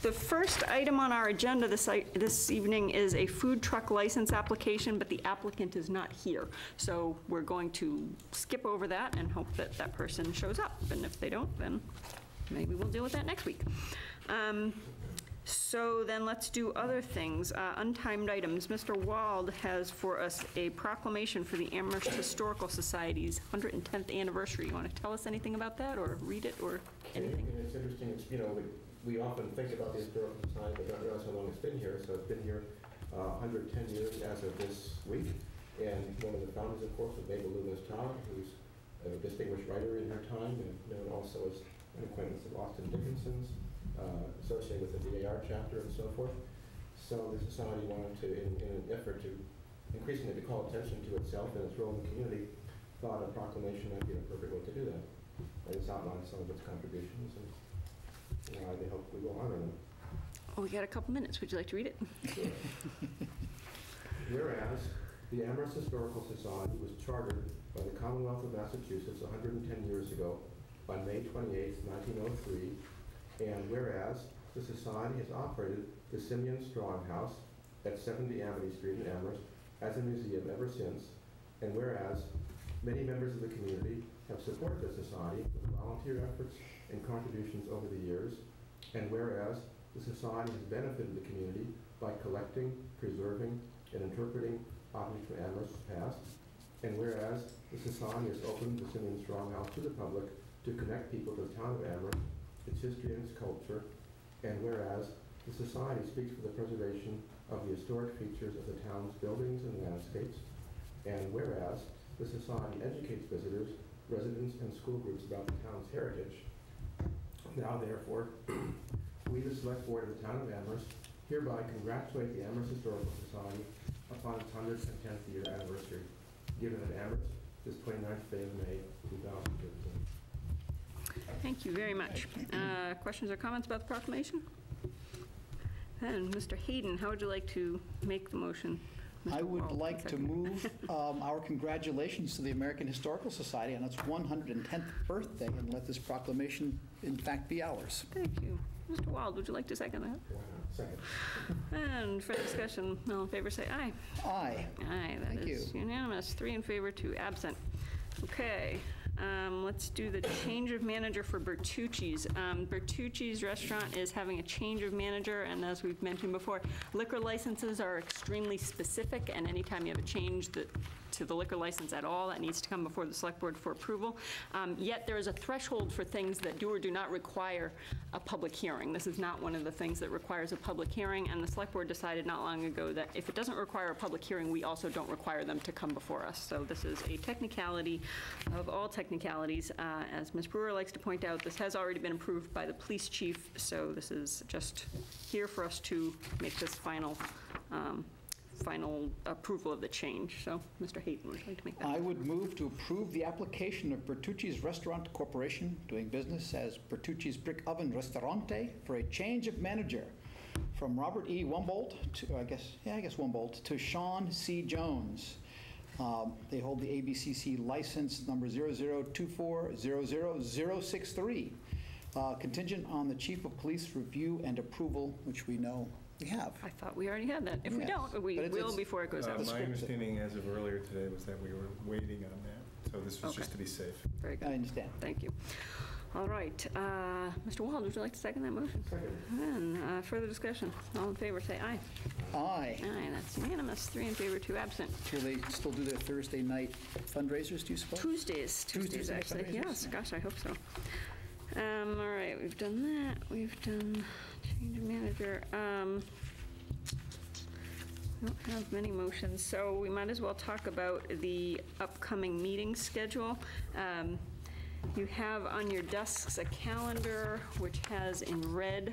The first item on our agenda this, this evening is a food truck license application, but the applicant is not here. So we're going to skip over that and hope that that person shows up. And if they don't, then maybe we'll deal with that next week. Um, So then let's do other things. Uh, Untimed items. Mr. Wald has for us a proclamation for the Amherst Historical Society's 110th anniversary. You want to tell us anything about that, or read it, or anything? It's interesting, it's, you know, we, often think about the Historical Society, but not realize how long it's been here. So it's been here uh, 110 years as of this week. And one of the founders, of course, was Mabel Loomis Todd, who's a distinguished writer in her time, and known also as an acquaintance of Austin Dickinson's, uh, associated with the DAR chapter and so forth. So the society wanted to, in, in an effort to increasingly to call attention to itself and its role in the community, thought a proclamation might be an appropriate way to do that. And it's outlined some of its contributions and why they hope we will honor them. Oh, we got a couple minutes. Would you like to read it? Whereas the Amherst Historical Society was chartered by the Commonwealth of Massachusetts 110 years ago on May 28, 1903, and whereas the society has operated the Simeon Strong House at 70 Amity Street in Amherst as a museum ever since, and whereas many members of the community have supported the society with volunteer efforts and contributions over the years, and whereas the society has benefited the community by collecting, preserving, and interpreting objects from Amherst's past, and whereas the society has opened the Simeon Strong House to the public to connect people to the town of Amherst, its history and its culture, and whereas the society speaks for the preservation of the historic features of the town's buildings and landscapes, and whereas the society educates visitors, residents, and school groups about the town's heritage, now therefore, we, the Select Board of the Town of Amherst, hereby congratulate the Amherst Historical Society upon its 110th year anniversary, given at Amherst this 29th day of May, 2013. Thank you very much. Uh, Questions or comments about the proclamation? Then, Mr. Hayden, how would you like to make the motion? I would Wald, like to move um, our congratulations to the American Historical Society on its 110th birthday and let this proclamation, in fact, be ours. Thank you. Mr. Wald, would you like to second that? Second. And for discussion, all in favor, say aye. Aye. Aye, that Thank is unanimous, three in favor, two absent. Okay, um, let's do the change of manager for Bertucci's. Um, Bertucci's Restaurant is having a change of manager, and as we've mentioned before, liquor licenses are extremely specific, and anytime you have a change that, to the liquor license at all, that needs to come before the select board for approval. Um, Yet there is a threshold for things that do or do not require a public hearing. This is not one of the things that requires a public hearing, and the select board decided not long ago that if it doesn't require a public hearing, we also don't require them to come before us. So this is a technicality of all technicalities. Uh, As Ms. Brewer likes to point out, this has already been approved by the police chief, so this is just here for us to make this final, um, final approval of the change. So, Mr. Hayden, would you like to make that? I would move to approve the application of Bertucci's Restaurant Corporation, doing business as Bertucci's Brick Oven Ristorante, for a change of manager from Robert E. Wumbold to, I guess, yeah, I guess Wumbold, to Sean C. Jones. Um, They hold the ABCC license number 0024000063, uh, contingent on the chief of police review and approval, which we know we have. I thought we already had that. If we Yes, don't, we but it's- will it's- before it goes Uh, out. My script. understanding as of earlier today was that we were waiting on that, so this was just to be safe. Very I good. understand. Thank you. All right, uh, Mr. Wald, would you like to second that motion? Second. And uh, further discussion. All in favor, say aye. Aye. Aye, that's unanimous. Three in favor, two absent. Will they still do their Thursday night fundraisers, do you suppose? Tuesdays, Tuesdays, Tuesdays actually. fundraisers, Yes, yeah. gosh, I hope so. Um, All right, we've done that. We've done change of manager. Um, we don't have many motions, so we might as well talk about the upcoming meeting schedule. Um, You have on your desks a calendar which has in red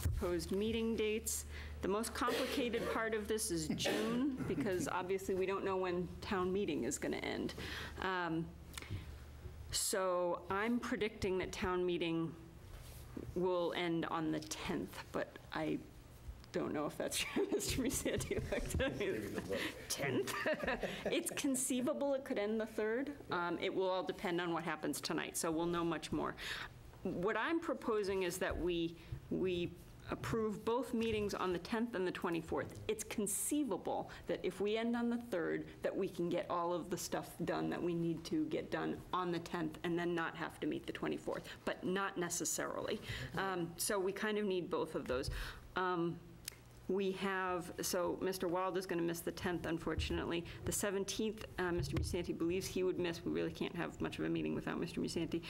proposed meeting dates. The most complicated part of this is June, because obviously we don't know when town meeting is going to end. Um, So I'm predicting that town meeting will end on the 10th, but I don't know if that's true, Mr. Like 10th? It's conceivable it could end the 3rd. Um, It will all depend on what happens tonight, so we'll know much more. What I'm proposing is that we, we approve both meetings on the 10th and the 24th. It's conceivable that if we end on the 3rd, that we can get all of the stuff done that we need to get done on the 10th and then not have to meet the 24th, but not necessarily. Um, So we kind of need both of those. Um, we have, so Mr. Wald is going to miss the 10th, unfortunately. The 17th, uh, Mr. Musante believes he would miss. We really can't have much of a meeting without Mr. Musante.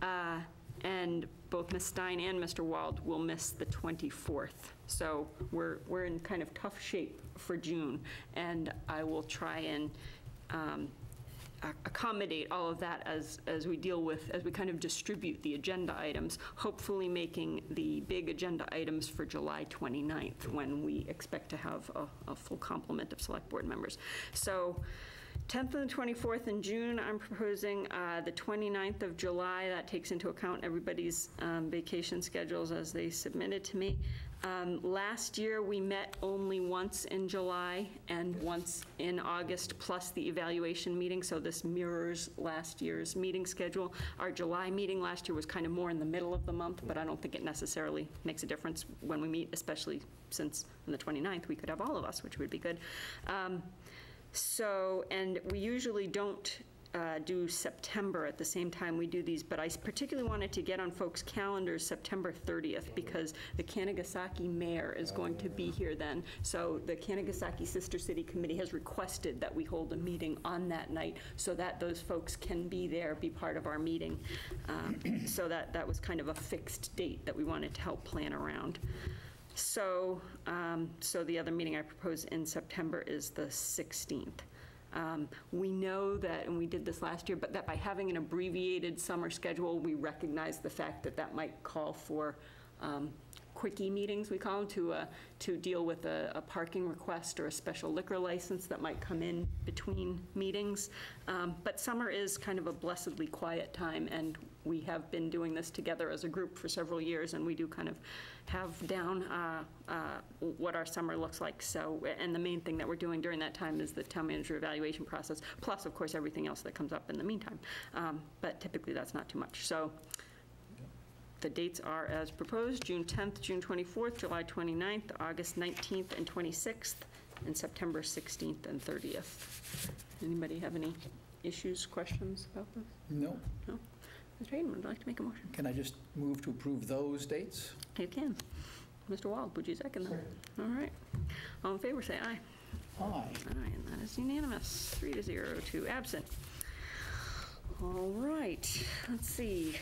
Uh, And both Ms. Stein and Mr. Wald will miss the 24th. So we're, we're in kind of tough shape for June, and I will try and um, accommodate all of that as, as we deal with, as we kind of distribute the agenda items, hopefully making the big agenda items for July 29th, when we expect to have a, a full complement of select board members. So 10th and the 24th in June, I'm proposing uh, the 29th of July. That takes into account everybody's um, vacation schedules as they submitted to me. Um, Last year, we met only once in July and once in August, plus the evaluation meeting, so this mirrors last year's meeting schedule. Our July meeting last year was kind of more in the middle of the month, but I don't think it necessarily makes a difference when we meet, especially since on the 29th, we could have all of us, which would be good. Um, so, and we usually don't uh, do September at the same time we do these, but I particularly wanted to get on folks' calendars September 30th because the Kanegasaki mayor is going to be here then. So the Kanegasaki Sister City Committee has requested that we hold a meeting on that night so that those folks can be there, be part of our meeting. Um, So that, that was kind of a fixed date that we wanted to help plan around. So, um, so the other meeting I propose in September is the 16th. Um, We know that, and we did this last year, but that by having an abbreviated summer schedule, we recognize the fact that that might call for um, quickie meetings, we call them, to, uh, to deal with a a parking request or a special liquor license that might come in between meetings. Um, But summer is kind of a blessedly quiet time, and we have been doing this together as a group for several years, and we do kind of have down uh, uh, what our summer looks like. So, and the main thing that we're doing during that time is the town manager evaluation process, plus, of course, everything else that comes up in the meantime. Um, But typically, that's not too much. So the dates are as proposed, June 10th, June 24th, July 29th, August 19th and 26th, and September 16th and 30th. Anybody have any issues, questions about this? No. No? Mr. Hayden, would you like to make a motion? Can I just move to approve those dates? You can. Mr. Wald, would you second that? All right. All in favor, say aye. Aye. Aye, and that is unanimous, three to zero, two absent. All right, let's see.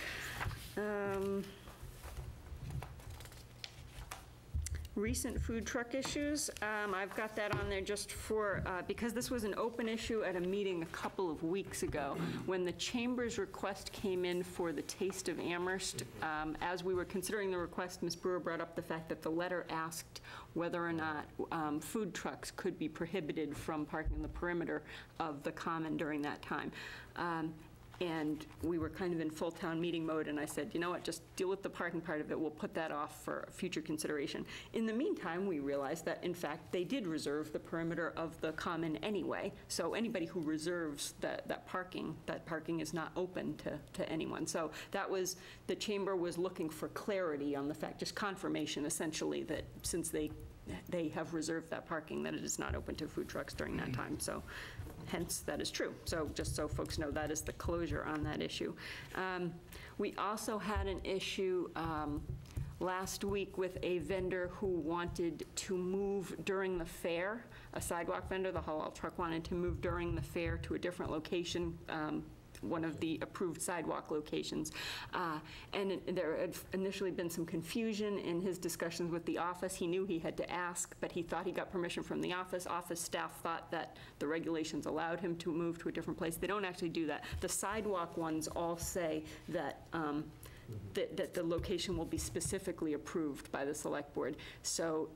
Um, Recent food truck issues, um, I've got that on there just for, uh, because this was an open issue at a meeting a couple of weeks ago, when the Chamber's request came in for the Taste of Amherst. um, As we were considering the request, Ms. Brewer brought up the fact that the letter asked whether or not um, food trucks could be prohibited from parking in the perimeter of the common during that time. And we were kind of in full town meeting mode, and I said, you know what, just deal with the parking part of it, we'll put that off for future consideration. In the meantime, we realized that, in fact, they did reserve the perimeter of the common anyway, so anybody who reserves that, that parking, that parking is not open to, to anyone. So that was, the chamber was looking for clarity on the fact, just confirmation essentially, that since they, they have reserved that parking, that it is not open to food trucks during that mm-hmm. time, so hence, that is true. So just so folks know, that is the closure on that issue. Um, We also had an issue um, last week with a vendor who wanted to move during the fair, a sidewalk vendor, the halal truck wanted to move during the fair to a different location, um, one of the approved sidewalk locations. Uh, And there had initially been some confusion in his discussions with the office. He knew he had to ask, but he thought he got permission from the office. Office staff thought that the regulations allowed him to move to a different place. They don't actually do that. The sidewalk ones all say that um, that, that the location will be specifically approved by the select board. So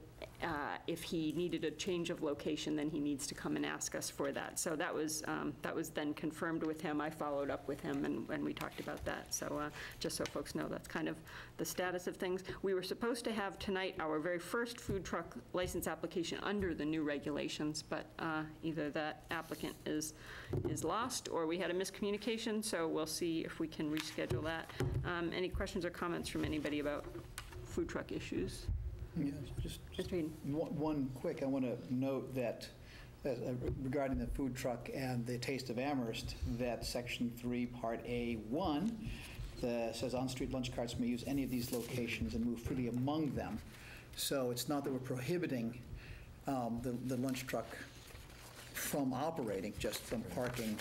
uh, if he needed a change of location, then he needs to come and ask us for that. So that was, um, that was then confirmed with him. I followed up with him, and, and we talked about that. So uh, just so folks know, that's kind of the status of things. We were supposed to have tonight our very first food truck license application under the new regulations, but uh, either that applicant is, is lost, or we had a miscommunication, so we'll see if we can reschedule that. Um, Any questions or comments from anybody about food truck issues? Yeah, just. One one quick, I want to note that uh, regarding the food truck and the Taste of Amherst, that Section 3, Part A1, the- says on-street lunch carts may use any of these locations and move freely among them. So it's not that we're prohibiting um, the the lunch truck from operating, just from parking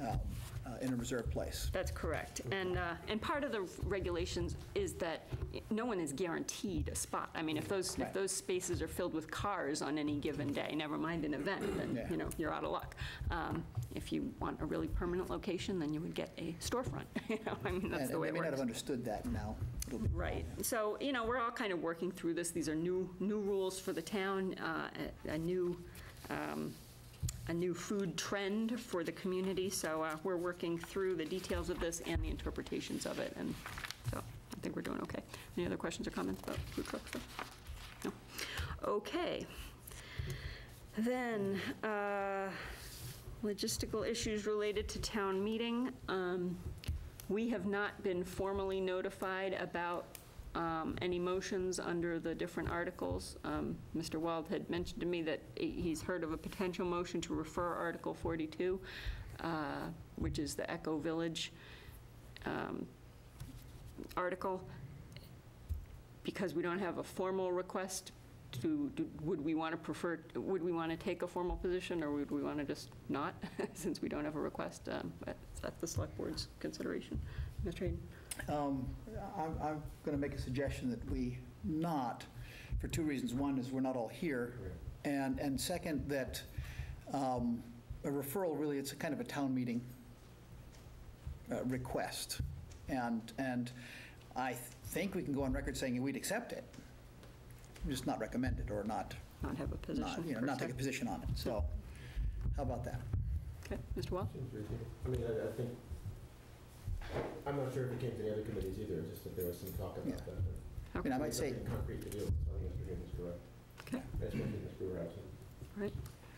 um, uh, in a reserved place. That's correct. And, uh, and part of the regulations is that no one is guaranteed a spot. I mean, if those, if Right. those spaces are filled with cars on any given day, never mind an event, then, Yeah. you know, you're out of luck. Um, If you want a really permanent location, then you would get a storefront, you know, I mean, that's And the way and it they may not works. have understood that now. It'll be- Right. So, you know, we're all kind of working through this. These are new, new rules for the town, uh, a a new, um, a new food trend for the community. So uh, we're working through the details of this and the interpretations of it, and so I think we're doing okay. Any other questions or comments about food trucks? No? Okay. Then, uh, logistical issues related to town meeting. Um, We have not been formally notified about um, any motions under the different articles. Um, Mr. Wald had mentioned to me that he's heard of a potential motion to refer Article 42, uh, which is the Echo Village um, article. Because we don't have a formal request to, would we want to prefer, would we want to take a formal position, or would we want to just not, since we don't have a request? um, at the select board's consideration. Mr. Hayden? Um, I'm, I'm going to make a suggestion that we not, for two reasons. One is we're not all here, and, and second, that um, a referral, really, it's a kind of a town meeting uh, request. And, and I think we can go on record saying we'd accept it, just not recommend it or not, Not have a position? not, you know, not take a position on it. So how about that? Okay, Mr. Wald? I mean, I, I think, I'm not sure if it came to the other committees either, just that there was some talk Yeah. about that. I mean, I might say, Nothing concrete to do, so I think Mr. Hayden's correct. Okay, Especially if Mr. Brewer absent. all right.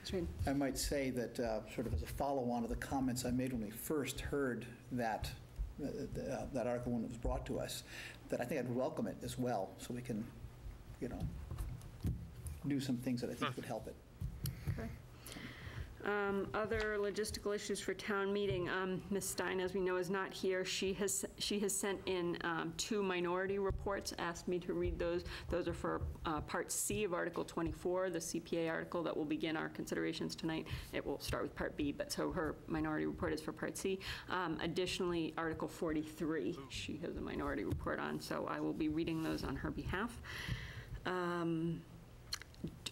Mr. Hayden? I might say that, uh, sort of as a follow-on to the comments I made when we first heard that, uh, uh, that article when it was brought to us, that I think I'd welcome it as well, so we can, you know, do some things that I think would help it. Um, Other logistical issues for town meeting. Um, Ms. Stein, as we know, is not here. She has, she has sent in um, two minority reports, asked me to read those. Those are for uh, Part C of Article 24, the CPA article that will begin our considerations tonight. It will start with Part B, but so her minority report is for Part C. Um, Additionally, Article 43, she has a minority report on, so I will be reading those on her behalf. Um,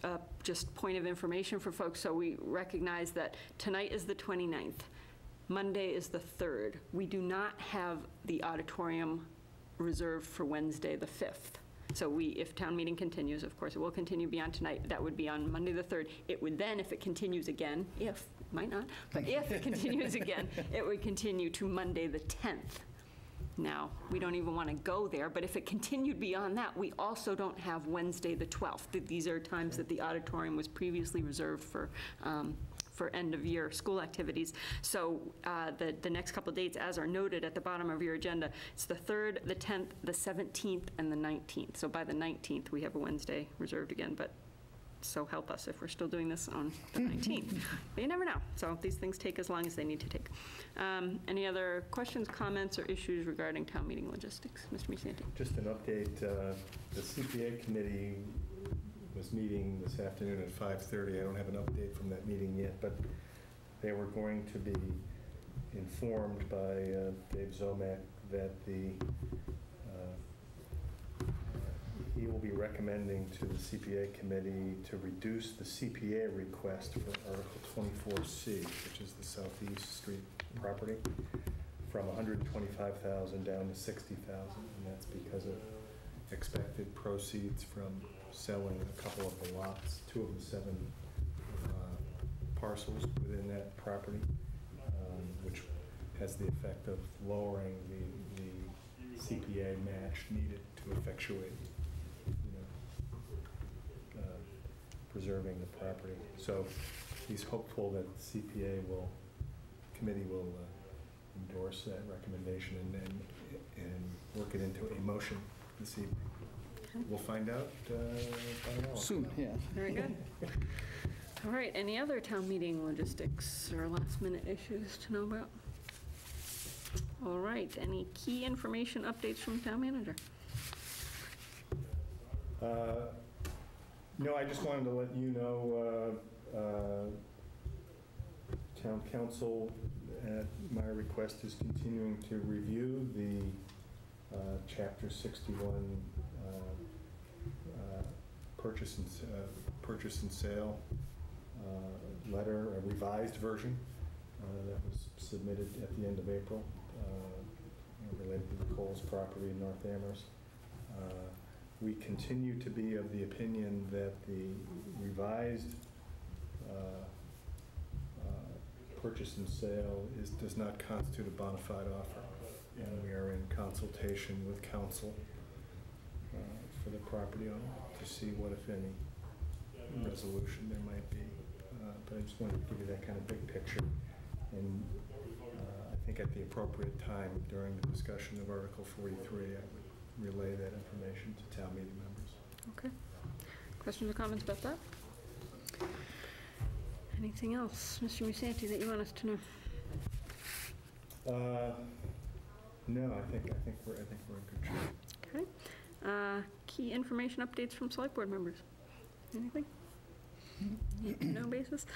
uh, just point of information for folks, so we recognize that tonight is the 29th, Monday is the 3rd. We do not have the auditorium reserved for Wednesday, the 5th. So we, if town meeting continues, of course, it will continue beyond tonight, that would be on Monday, the 3rd. It would then, if it continues again, if, might not, but if it continues again, it would continue to Monday, the 10th. Now, we don't even want to go there, but if it continued beyond that, we also don't have Wednesday, the 12th. Th- These are times that the auditorium was previously reserved for, um, for end-of-year school activities. So uh, the, the next couple of dates, as are noted at the bottom of your agenda, it's the 3rd, the 10th, the 17th, and the 19th. So by the 19th, we have a Wednesday reserved again, but so help us if we're still doing this on the 19th. But you never know. So these things take as long as they need to take. Um, Any other questions, comments, or issues regarding town meeting logistics? Mr. Musante? Just an update, uh, the CPA committee was meeting this afternoon at 5:30. I don't have an update from that meeting yet, but they were going to be informed by uh, Dave Ziomek that the, he will be recommending to the CPA committee to reduce the CPA request for Article 24C, which is the Southeast Street property, from 125,000 down to 60,000, and that's because of expected proceeds from selling a couple of the lots, two of the seven uh, parcels within that property, um, which has the effect of lowering the, the CPA match needed to effectuate, preserving the property. So he's hopeful that CPA will, committee will uh, endorse that recommendation and, and, and work it into a motion this evening. we'll find out uh, by. Soon, yeah. Very good. All right, any other town meeting logistics or last-minute issues to know about? All right, any key information updates from town manager? Uh, No, I just wanted to let you know, uh, uh, town counsel, at my request, is continuing to review the uh, Chapter 61 uh, uh, purchase and, uh, purchase and sale letter, a revised version that was submitted at the end of April related to the Cowls property in North Amherst. Uh, we continue to be of the opinion that the revised uh, uh, purchase and sale is, does not constitute a bona fide offer. And we are in consultation with counsel uh, for the property owner to see what, if any, resolution there might be. Uh, But I just wanted to give you that kind of big picture. And uh, I think at the appropriate time during the discussion of Article 43, I would relay that information to town meeting members. Okay. Questions or comments about that? Anything else, Mr. Musante, that you want us to know? Uh, No, I think, I think we're, I think we're in good shape. Okay. Uh, Key information updates from select board members? Anything? Need to know basis?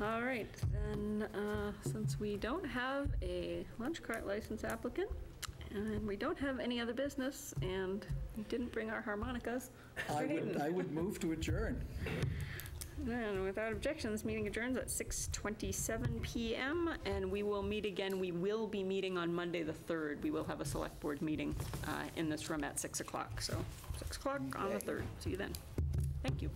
All right, then, uh, since we don't have a lunch cart license applicant, and we don't have any other business, and we didn't bring our harmonicas, I would, I would move to adjourn. And without objection, this meeting adjourns at 6:27 PM, and we will meet again, we will be meeting on Monday, the 3rd. We will have a select board meeting uh, in this room at 6 o'clock, so 6 o'clock on the 3rd. See you then. Thank you.